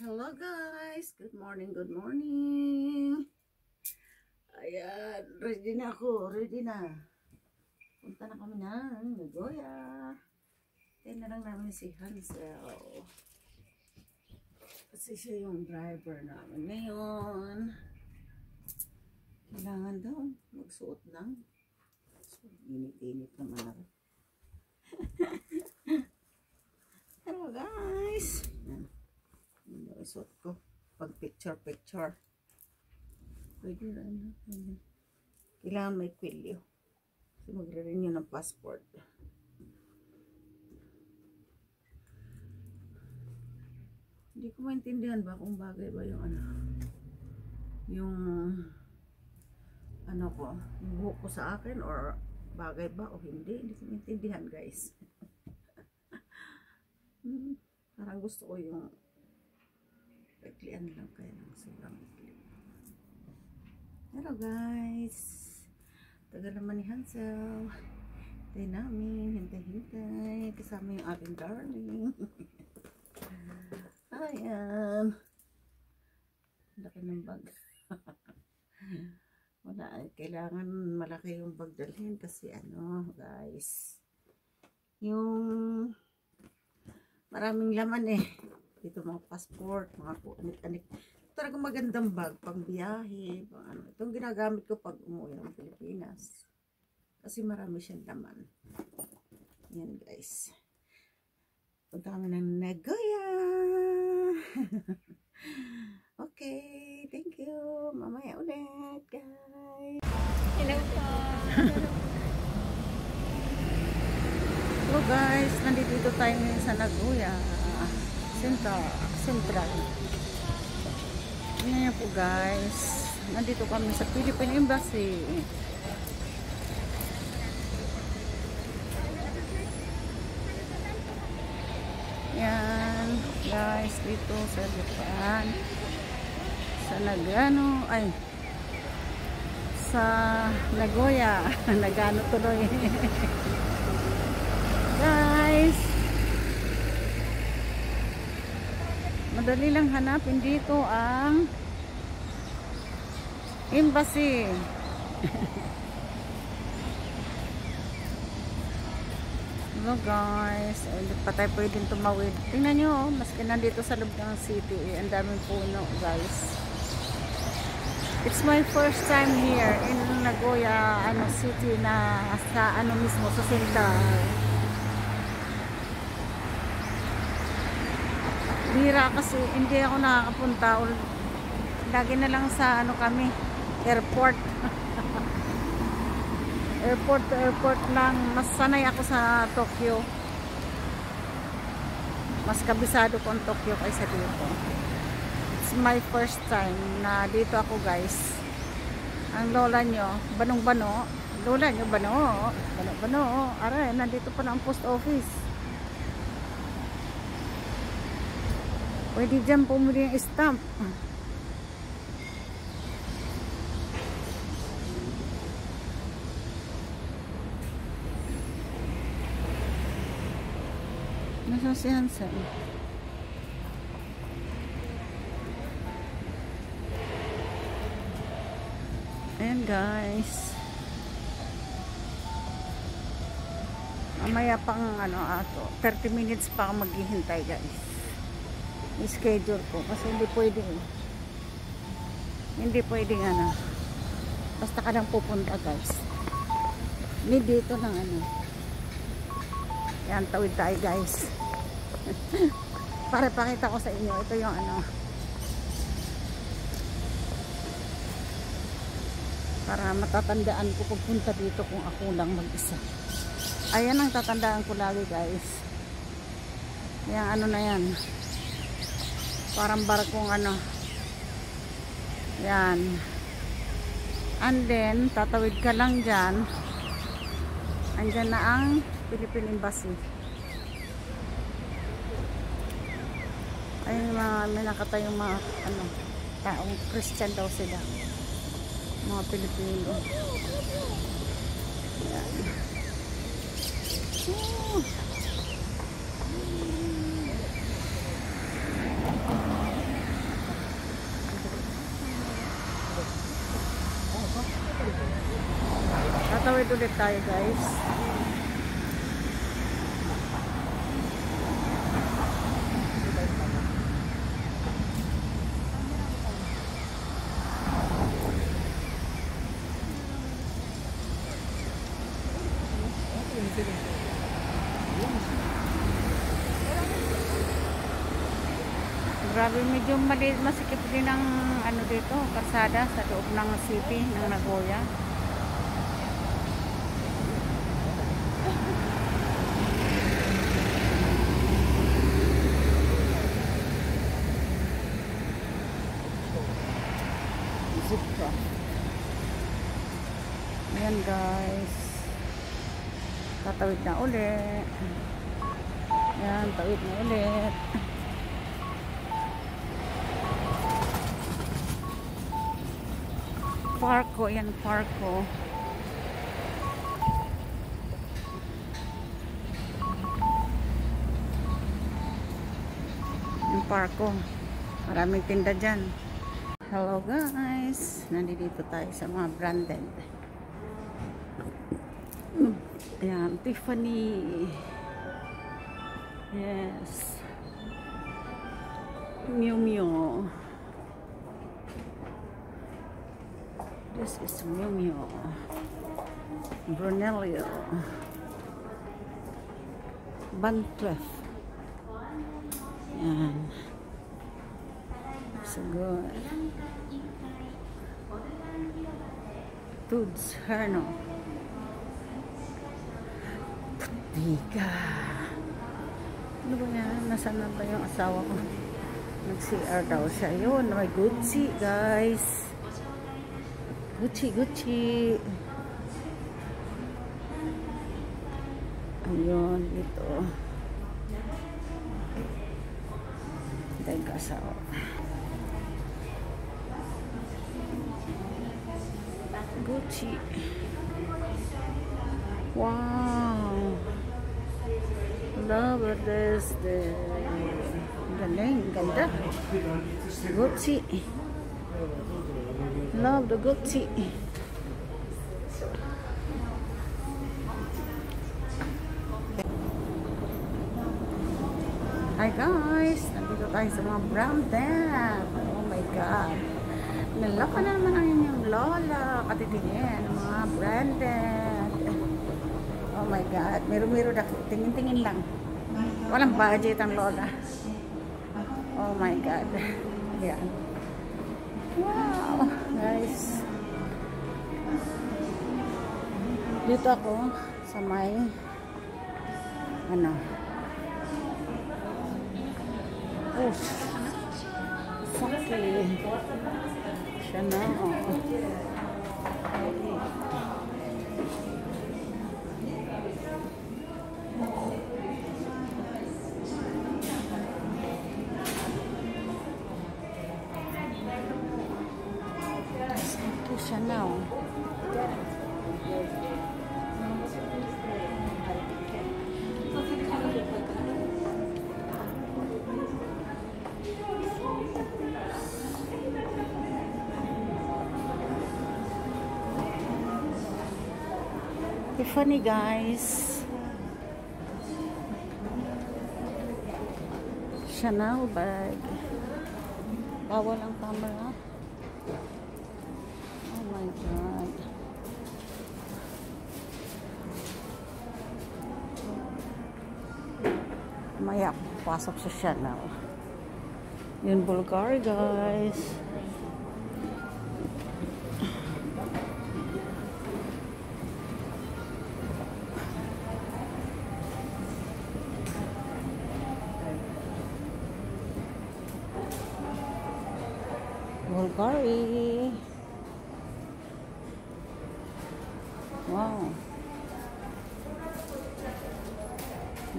Hello guys! Good morning, good morning! Ayan, ready na ako, ready na. Punta na kami ng Nagoya. Tayo na lang namin si Hansel. Kasi siya yung driver namin ngayon. Kailangan daw magsuot ng init-init naman ako. Hello guys! Ayan. Yung suot ko? Pag picture picture. Pwede ano. ano. Kailangan may kwilyo. Kasi magre-renew ng passport. Hindi ko maintindihan ba kung bagay ba yung ano. Yung ano ko, yung buhok ko sa akin or bagay ba o hindi. Hindi ko maintindihan guys. Hmm, Parang gusto ko yung Iklian lang kaya ng sobrang ikli. Hello guys! Tagal naman ni Hansel. Hintay namin. Hintay-hintay. Kasama yung aking darling. Ayan. Laki ng bag. Wala. Kailangan malaki yung bag dalhin kasi ano guys. Yung maraming laman eh dito mga passport, mga anik-anik. Talaga magandang bag, pang biyahe, pang ano. Itong ginagamit ko pag umuwi ng Pilipinas. Kasi marami siyang laman. Yan guys. Punta kami ng Nagoya. okay, thank you. Mamaya ulit, guys. Hello po. Hello guys, nandito tayo ngayon sa Nagoya. Central. Central. Tingnan niyo po guys. Nandito kami sa Philippine Embassy. Yan. Guys, dito sa Japan. Sa Nagano. Ay. Sa Nagoya. Nagano tuloy. guys. Madali lang hanapin dito ang embassy. Hello guys, hindi pa tayo pwedeng tumawid. Tingnan nyo, oh, maski nandito sa loob ng city, eh, ang daming puno guys. It's my first time here in Nagoya ano, city na sa ano mismo, sa Central. Bira kasi hindi ako nakakapunta lagi na lang sa ano kami airport. Airport to airport lang. Mas sanay ako sa Tokyo. Mas kabisado ko ang Tokyo kaysa dito. It's my first time na dito ako guys. Ang lola nyo banong bano lola nyo bano bano bano aray nandito pa na ang post office Pwede dyan pumili yung stamp. Nasaan si Hansen? Ayan guys. Mamaya pang ano ato. 30 minutes pa ako maghihintay guys schedule ko. Kasi hindi pwedeng hindi pwedeng ano basta ka lang pupunta guys. Hindi dito ng ano. Yan tawid tayo guys. Para pakita ko sa inyo ito yung ano. Para matatandaan ko pagpunta dito kung ako lang mag isa ayan ang tatandaan ko lagi guys. Yan ano na yan parang barkong ano. Yan. And then tatawid ka lang dyan. Andyan na ang Philippine Embassy. Ay mga may nakatayong mga ano taong Christian daw sila. Mga Pilipino. Yan. Woo! Tatawid ulit tayo guys. Grabe, medyo mali, masikip din ang ano dito, karsada sa loob ng city ng Nagoya. Zip ko. Ayan guys. Tatawid na ulit. Ayan, tawid na ulit. Parko, yan parko. Yung parko. Maraming tinda dyan. Hello guys. Nandito tayo sa mga branded. Ayan, Tiffany. Yes. Miu Miu. This is Miu Miu. Brunello. Van Cleef. Yan. So good. Toots Herno. Tika. Ano ba yan? Nasaan na ba yung asawa ko? Nag-CR daw siya. Yun, may Gucci, guys. Gucci, Gucci. Ayun, dito. Teka, asawa. Gucci. Wow. This. The galing, ganda. Gucci. Love the Gucci. Hi guys, nandito tayo sa mga branded. Oh my God. Nalaka na naman ang inyong lola. Katitingin, mga branded. Oh my God. Miro-miro na. Tingin-tingin lang. Walang budget ang lola. Oh my God. Yan. Wow. Guys. Dito ako sa may ano Oh, sake. Siya na, oh. Sake siya na, oh. Tiffany guys. Chanel bag. Bawal ang camera. Oh my God. Maya, pasok sa Chanel. Yun, Bulgari guys. Bulgari. Wow.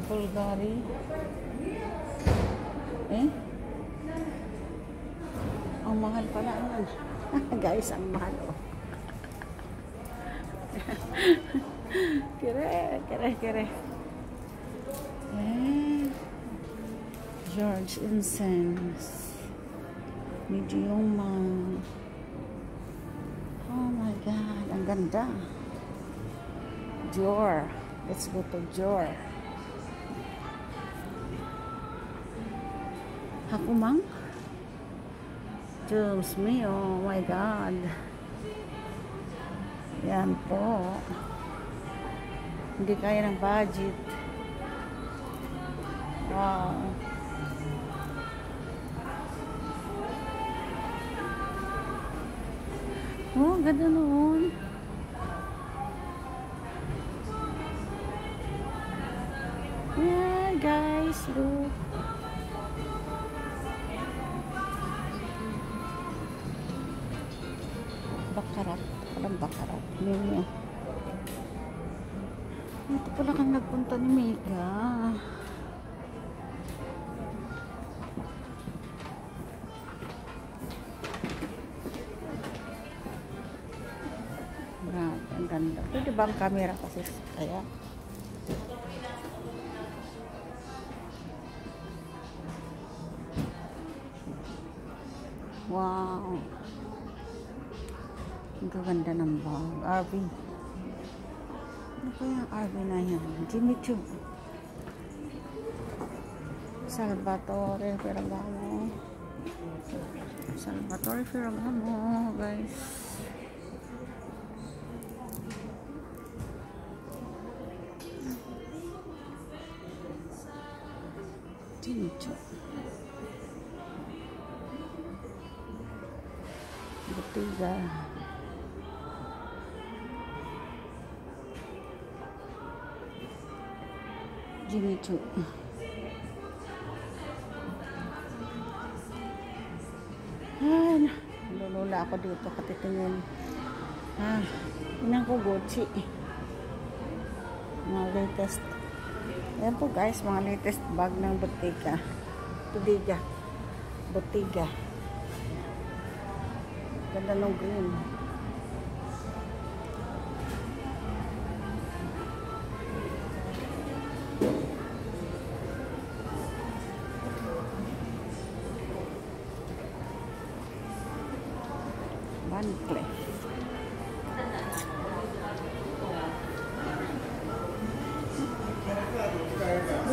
Bulgari. Eh? Ang mahal pala naman. Guys, ang mahal oh. kere, kere, kere. Eh. George Incense. Mediuma. Oh my God, ang ganda. Dior. Let's go to Dior. Ako mang? Diyos me, oh my God. Yan po. Hindi kaya ng budget. Wow. Oh, ganda noon. Yeah, guys, look. Bakarat. Walang bakarat. Mimi. Ito pala kang nagpunta ni Mega. Grabe, ang ganda. Pwede ba ang camera kasi kaya? Wow. Ang gaganda ng bag. RV. Ano ba yung RV na yan? Jimmy Choo. Salvatore Ferragamo. Salvatore Ferragamo, guys. Jimmy Choo. Bottega. Jimmy Choo. Ay, nalulula ako dito katitingin. Ah, inang ko Gucci. Mga latest. Ayan po guys, mga latest bag ng Bottega. Bottega. Bottega. Ganda ng green.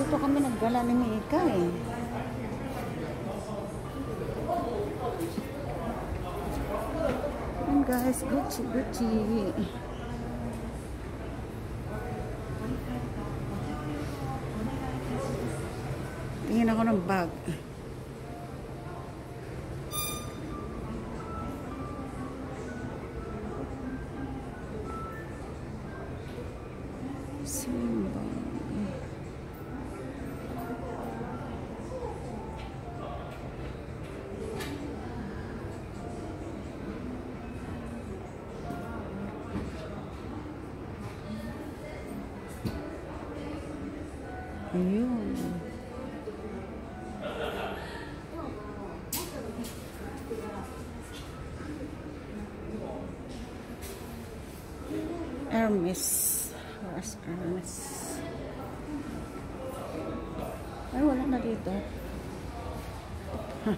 Dito kami naggala ni Mika eh. Ayan guys, Gucci, Gucci. Tingin ako ng bag. Simba. Hermes. Where's Hermes? Ay, wala na dito.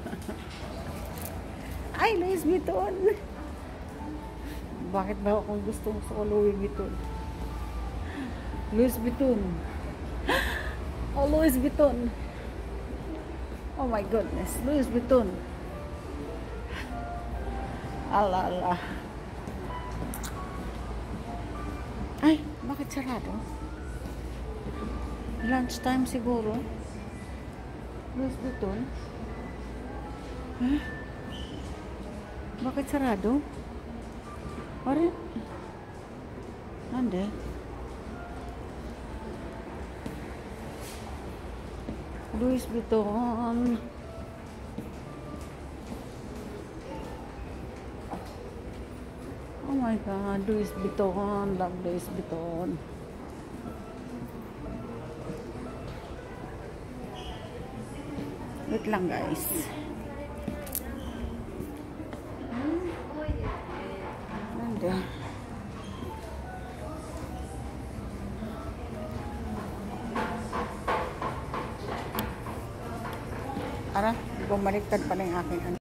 Ay, Louis Vuitton. Bakit ba ako gusto gusto ko Louis Vuitton? Louis Vuitton. Oh, Louis Vuitton. Oh my goodness. Louis Vuitton. Ala, ala. Bakit sarado? Lunch time siguro. Louis Vuitton. Huh? Bakit sarado? Pare? Nande? Louis Vuitton. My God, Louis Vuitton. Love Louis Vuitton. Wait lang guys. Nande? Ara, bumaliktad pala yung aking ano.